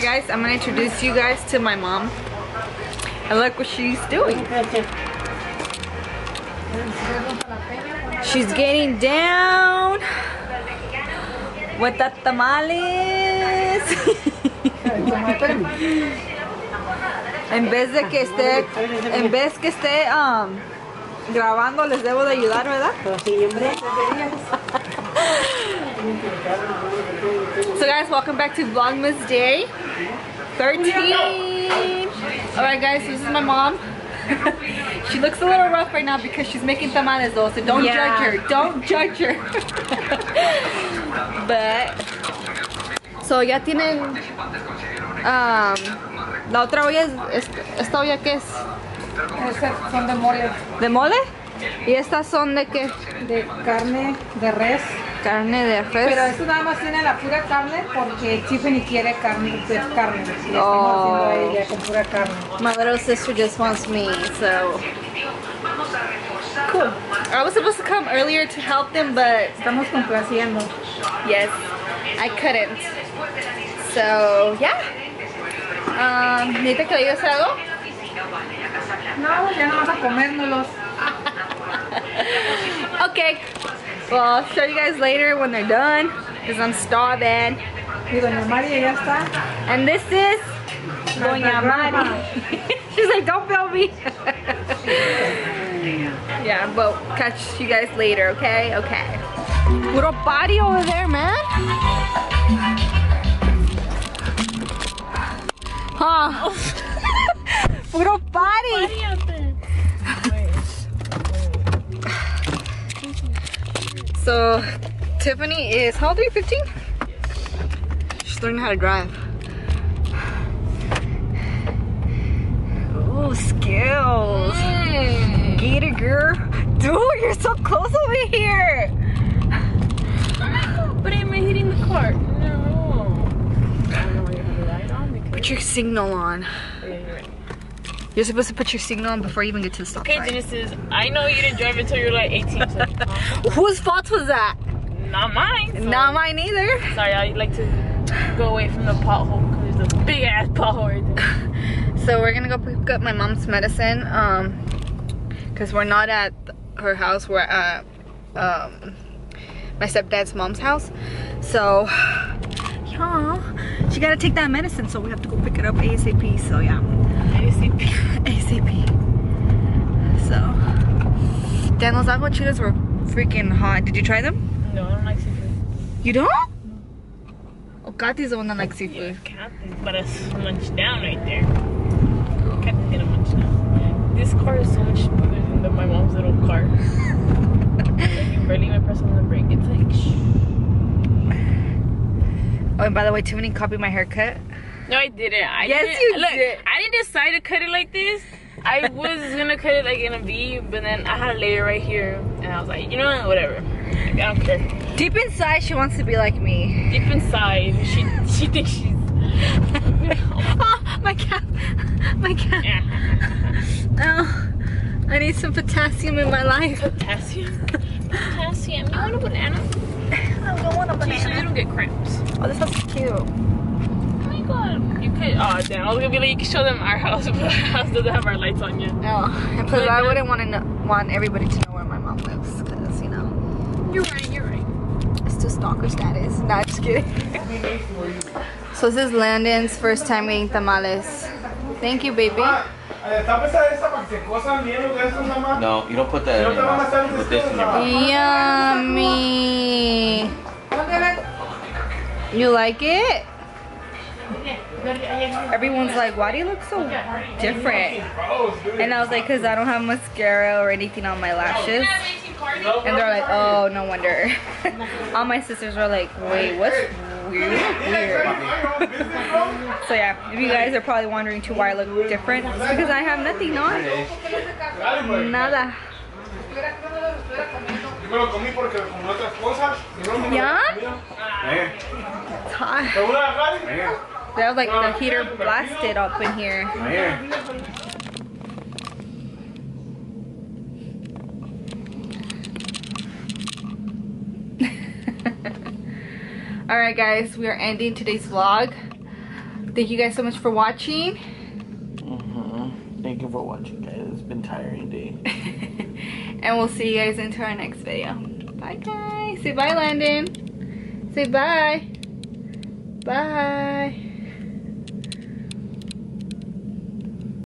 to introduce you guys to my mom. And look what she's doing. She's getting down with the tamales. en vez de que esté, en vez que esté um, grabando, les debo de ayudar, ¿verdad? So guys, welcome back to Vlogmas Day 13. Alright guys, this is my mom. she looks a little rough right now because she's making tamales though, so don't Yeah. judge her. Don't judge her. but, so ya tienen, um, la otra olla es, es- esta olla que es Son de mole, de mole y estas son de qué? de carne, de res. Carne de res. Pero esto nada más tiene la pura carne porque Tiffany quiere carne, pues carne. Y estamos Oh. haciendo ella con pura carne. My little sister just wants me, so cool. I was supposed to come earlier to help them, but Estamos complaciendo. yes, I couldn't. So yeah. Um, ¿Necesita que le hacer algo? No, ya no vamos a comérnoslos. Okay. Well, I'll show you guys later when they're done, because I'm starving. Y doña María ya está. And this is Doña. Mari. She's like, don't film me. yeah, but catch you guys later, okay? Okay. Little body over there, man. Huh? Little body. So, Tiffany is, how old are you, 15? She's learning how to drive. Ooh, skills. Mm. Get it, girl. Dude, you're so close over here. But am I hitting the cart? No. I don't know where you have the light on because. Put your signal on. You're supposed to put your signal on before you even get to the stop Okay, sign. Genesis, I know you didn't drive until you're like 18, so? Whose fault was that? not mine. so- Not mine either. Sorry, I like to go away from the pothole because there's a big ass pothole right there. So we're gonna go pick up my mom's medicine. Um, cause we're not at her house. We're at um my stepdad's mom's house. So yeah, she gotta take that medicine. So we have to go pick it up ASAP. So yeah, ASAP. ASAP. So Dan, those agua chiles were freaking hot. Did you try them? No, I don't like seafood. You don't? Oh, Kati's the one that likes seafood. Captain, but it's munch down right there. Munch down. This car is so much smoother than my mom's little car. like you barely even press on the brake. It's like shh. Oh, and by the way, Tiffany copied my haircut. No, I didn't. I Yes, didn't, you look, did. I didn't decide to cut it like this. I was gonna cut it like in a V, but then I had a layer right here, and I was like, you know what, whatever. Like, I don't care. Deep inside, she wants to be like me. Deep inside, she she thinks she's. oh, my cat. My cat. Oh, I need some potassium in my life. Potassium. Potassium. You want a banana? I don't want a So you don't get cramps. Oh, this is cute. Oh my god. You could. Oh damn. I was gonna be like, you can show them our house, but our house doesn't have our lights on yet. No, and plus I wouldn't want to know, want everybody to know where my mom lives, because you know You're right. You're right. it's too stalker status. Nah, just kidding. so this is Landon's first time eating tamales. Thank you, baby. Está pesada esta para que se cosan bien los de estos nada más. No, you don't put that in your mouth. Put this in your mouth. Yummy. You like it? Everyone's like, why do you look so different? And I was like, because I don't have mascara or anything on my lashes. And they're like, oh, no wonder. All my sisters were like, wait, what's weird? Weird. so yeah, if you guys are probably wondering too why I look different, it's because I have nothing on. Nada. Yo me lo comí porque como otras cosas. y no me lo ¿Ya? he comido. It's hot. ¿te voy a agarrar? Here, They have like the heater blasted up in here. here. Alright guys, we are ending today's vlog. thank you guys so much for watching. Mm-hmm. Thank you for watching, guys. It's been tiring day. and we'll see you guys into our next video. Bye, guys. Say bye, Landon. Say bye. Bye.